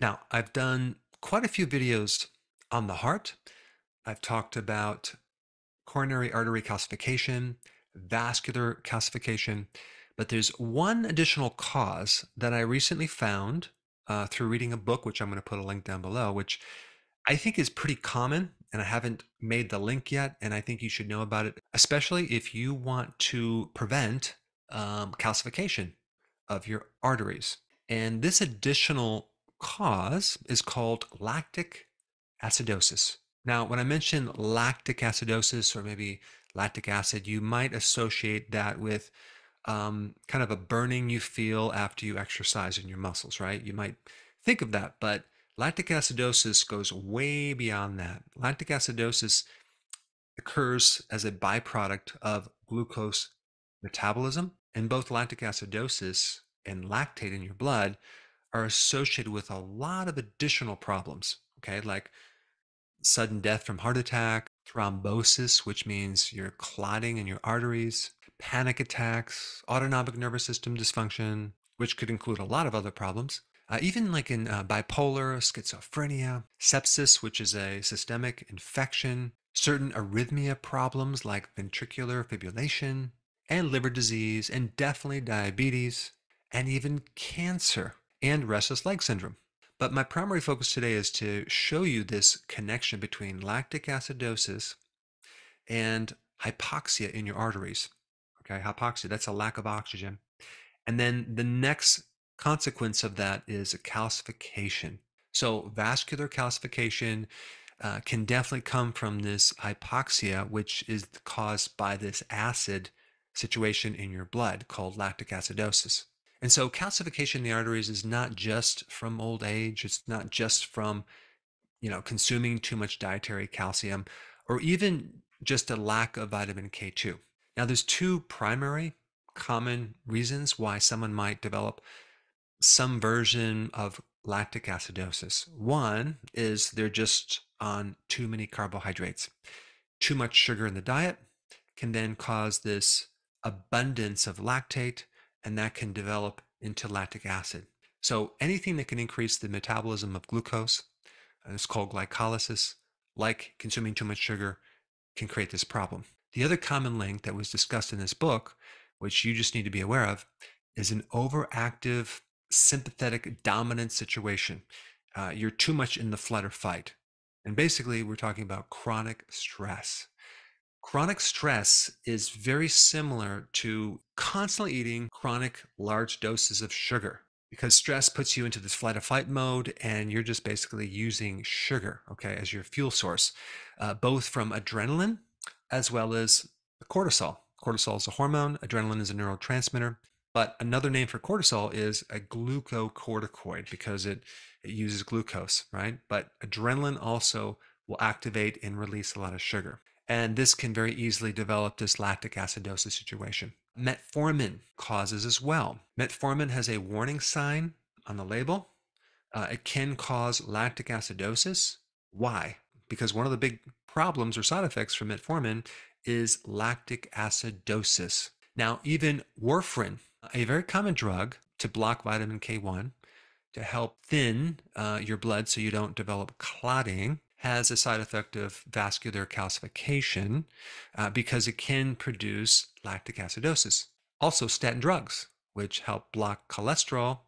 Now, I've done quite a few videos on the heart. I've talked about coronary artery calcification, vascular calcification, but there's one additional cause that I recently found uh, through reading a book, which I'm going to put a link down below, which I think is pretty common, and I haven't made the link yet, and I think you should know about it, especially if you want to prevent um, calcification of your arteries. And this additional cause is called lactic acidosis. Now, when I mention lactic acidosis or maybe lactic acid, you might associate that with um, kind of a burning you feel after you exercise in your muscles, right? You might think of that, but lactic acidosis goes way beyond that. Lactic acidosis occurs as a byproduct of glucose metabolism, and both lactic acidosis and lactate in your blood are associated with a lot of additional problems, okay, like sudden death from heart attack, thrombosis, which means you're clotting in your arteries, panic attacks, autonomic nervous system dysfunction, which could include a lot of other problems. Uh, even like in uh, bipolar, schizophrenia, sepsis, which is a systemic infection, certain arrhythmia problems like ventricular fibrillation, and liver disease, and definitely diabetes, and even cancer and restless leg syndrome. But my primary focus today is to show you this connection between lactic acidosis and hypoxia in your arteries. Okay, hypoxia, that's a lack of oxygen. And then the next consequence of that is a calcification. So, vascular calcification uh, can definitely come from this hypoxia, which is caused by this acid situation in your blood called lactic acidosis. And so calcification in the arteries is not just from old age, it's not just from you know consuming too much dietary calcium or even just a lack of vitamin K2. Now there's two primary common reasons why someone might develop some version of lactic acidosis. One is they're just on too many carbohydrates. Too much sugar in the diet can then cause this abundance of lactate and that can develop into lactic acid. So anything that can increase the metabolism of glucose, and it's called glycolysis, like consuming too much sugar, can create this problem. The other common link that was discussed in this book, which you just need to be aware of, is an overactive sympathetic dominant situation. Uh, you're too much in the flight or fight. And basically, we're talking about chronic stress. Chronic stress is very similar to constantly eating chronic large doses of sugar because stress puts you into this flight or fight mode and you're just basically using sugar, okay, as your fuel source, uh, both from adrenaline as well as cortisol. Cortisol is a hormone, adrenaline is a neurotransmitter. But another name for cortisol is a glucocorticoid because it, it uses glucose, right? But adrenaline also will activate and release a lot of sugar. And this can very easily develop this lactic acidosis situation. Metformin causes as well. Metformin has a warning sign on the label. Uh, it can cause lactic acidosis. Why? Because one of the big problems or side effects from metformin is lactic acidosis. Now, even warfarin, a very common drug to block vitamin K1 to help thin uh, your blood so you don't develop clotting, has a side effect of vascular calcification uh, because it can produce lactic acidosis. Also, statin drugs, which help block cholesterol,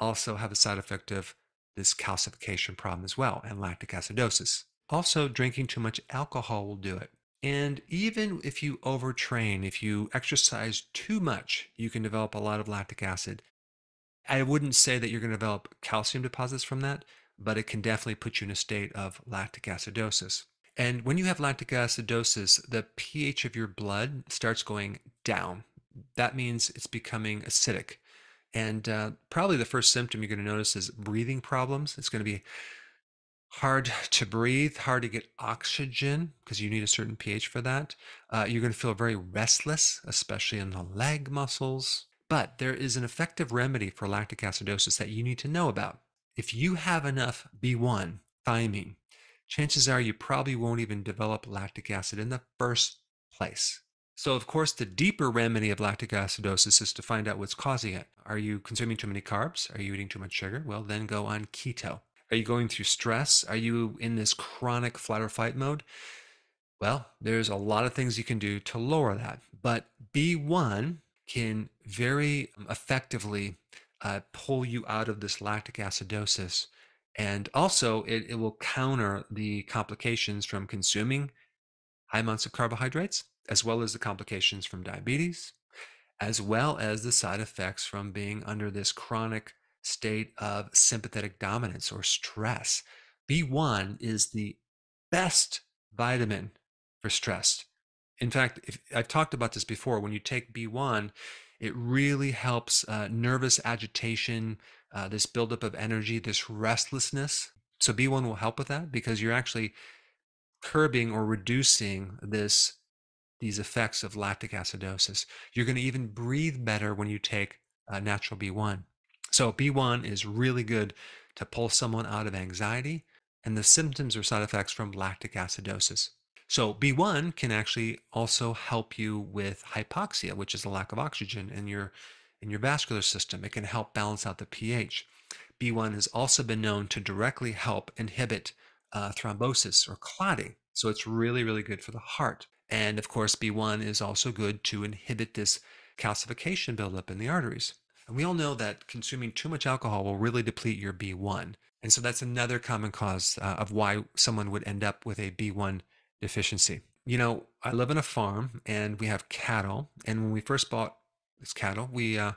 also have a side effect of this calcification problem as well and lactic acidosis. Also, drinking too much alcohol will do it. And even if you overtrain, if you exercise too much, you can develop a lot of lactic acid. I wouldn't say that you're going to develop calcium deposits from that, but it can definitely put you in a state of lactic acidosis. And when you have lactic acidosis, the pH of your blood starts going down. That means it's becoming acidic. And uh, probably the first symptom you're going to notice is breathing problems. It's going to be hard to breathe, hard to get oxygen because you need a certain pH for that. Uh, you're going to feel very restless, especially in the leg muscles. But there is an effective remedy for lactic acidosis that you need to know about if you have enough B1 thiamine, chances are you probably won't even develop lactic acid in the first place. So, of course, the deeper remedy of lactic acidosis is to find out what's causing it. Are you consuming too many carbs? Are you eating too much sugar? Well, then go on keto. Are you going through stress? Are you in this chronic flight or fight mode? Well, there's a lot of things you can do to lower that. But B1 can very effectively uh, pull you out of this lactic acidosis. And also, it, it will counter the complications from consuming high amounts of carbohydrates, as well as the complications from diabetes, as well as the side effects from being under this chronic state of sympathetic dominance or stress. B1 is the best vitamin for stress. In fact, if, I've talked about this before. When you take B1, it really helps uh, nervous agitation, uh, this buildup of energy, this restlessness. So B1 will help with that because you're actually curbing or reducing this these effects of lactic acidosis. You're going to even breathe better when you take uh, natural B1. So B1 is really good to pull someone out of anxiety and the symptoms or side effects from lactic acidosis. So B1 can actually also help you with hypoxia, which is a lack of oxygen in your in your vascular system. It can help balance out the pH. B1 has also been known to directly help inhibit uh, thrombosis or clotting. So it's really, really good for the heart. And of course, B1 is also good to inhibit this calcification buildup in the arteries. And we all know that consuming too much alcohol will really deplete your B1. And so that's another common cause uh, of why someone would end up with a B1 deficiency. You know, I live on a farm and we have cattle. And when we first bought this cattle, we, uh,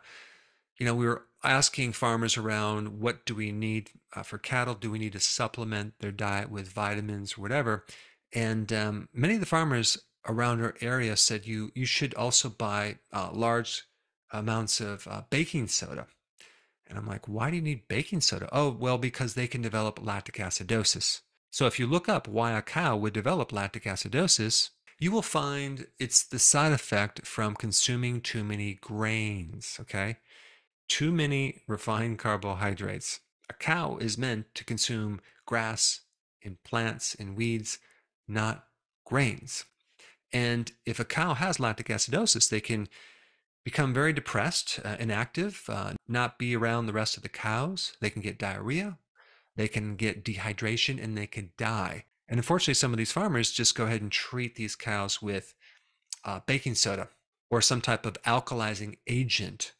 you know, we were asking farmers around what do we need uh, for cattle? Do we need to supplement their diet with vitamins or whatever? And um, many of the farmers around our area said you you should also buy uh, large amounts of uh, baking soda. And I'm like, why do you need baking soda? Oh, well, because they can develop lactic acidosis. So if you look up why a cow would develop lactic acidosis, you will find it's the side effect from consuming too many grains, okay? Too many refined carbohydrates. A cow is meant to consume grass and plants and weeds, not grains. And if a cow has lactic acidosis, they can become very depressed, uh, inactive, uh, not be around the rest of the cows. They can get diarrhea, they can get dehydration, and they can die. And unfortunately, some of these farmers just go ahead and treat these cows with uh, baking soda or some type of alkalizing agent,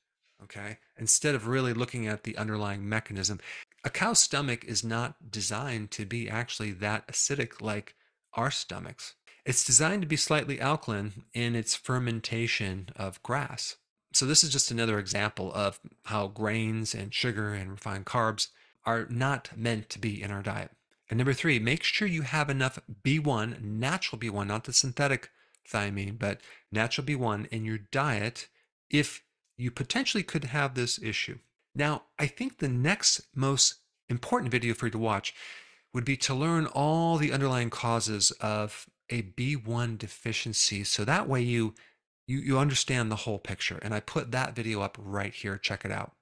okay, instead of really looking at the underlying mechanism. A cow's stomach is not designed to be actually that acidic like our stomachs. It's designed to be slightly alkaline in its fermentation of grass. So, this is just another example of how grains and sugar and refined carbs are not meant to be in our diet. And number three, make sure you have enough B1, natural B1, not the synthetic thiamine, but natural B1 in your diet if you potentially could have this issue. Now, I think the next most important video for you to watch would be to learn all the underlying causes of a B1 deficiency. So that way you, you, you understand the whole picture. And I put that video up right here. Check it out.